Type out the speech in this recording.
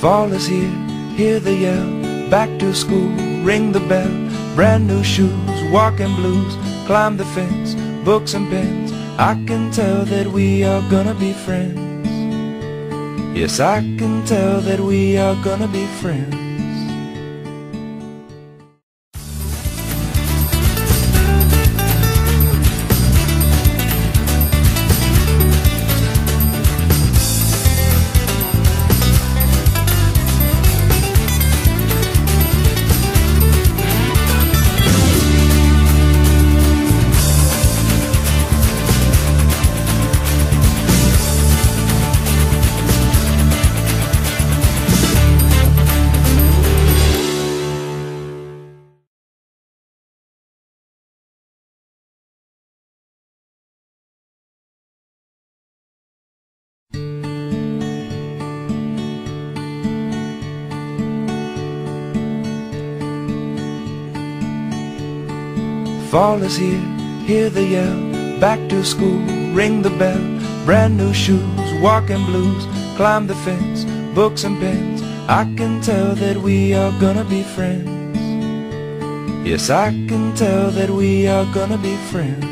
Fall is here, hear the yell, back to school, ring the bell, brand new shoes, walking blues, climb the fence, books and pens. I can tell that we are gonna be friends. Yes, I can tell that we are gonna be friends. Fall is here, hear the yell, back to school, ring the bell, brand new shoes, walking blues, climb the fence, books and pens. I can tell that we are gonna be friends. Yes, I can tell that we are gonna be friends.